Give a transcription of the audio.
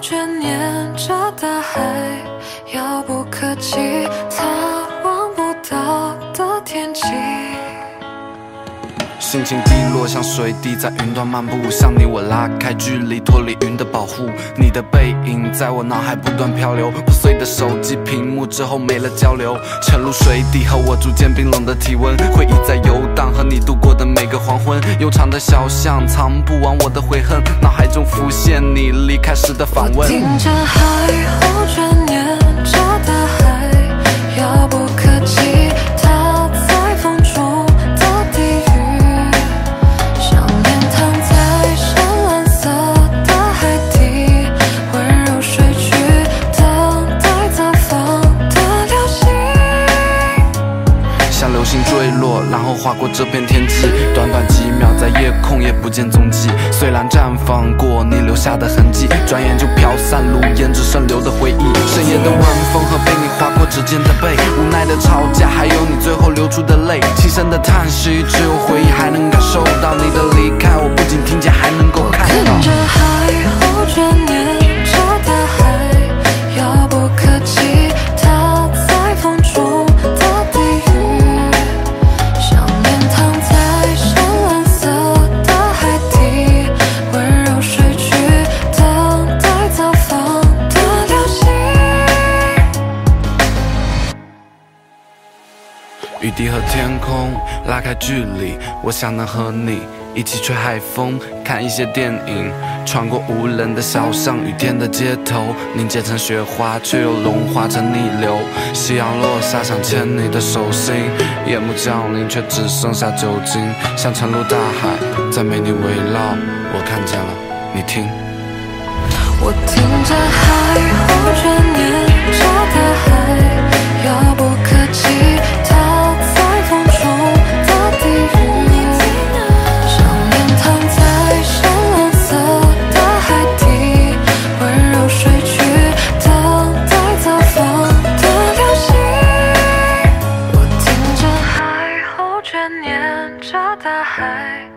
眷念着大海，遥不可及，他望不到的天际。心情低落，像水滴在云端漫步，向你我拉开距离，脱离云的保护。你的背影在我脑海不断漂流，破碎的手机屏幕之后没了交流，沉入水底和我逐渐冰冷的体温，回忆在游荡，和你度过的每个黄昏。悠长的小巷，藏不完我的悔恨，中浮现你离开时的访问。划过这片天际，短短几秒，在夜空也不见踪迹。虽然绽放过你留下的痕迹，转眼就飘散如烟，只剩留的回忆。深夜的晚风和被你划过指尖的背，无奈的吵架，还有你最后流出的泪，轻声的叹息，只有回忆雨滴和天空拉开距离，我想能和你一起吹海风，看一些电影，穿过无人的小巷，雨天的街头凝结成雪花，却又融化成逆流。夕阳落下，想牵你的手心，夜幕降临，却只剩下酒精，想沉入大海，再没你围绕，我看见了，你听。我听着海下大海。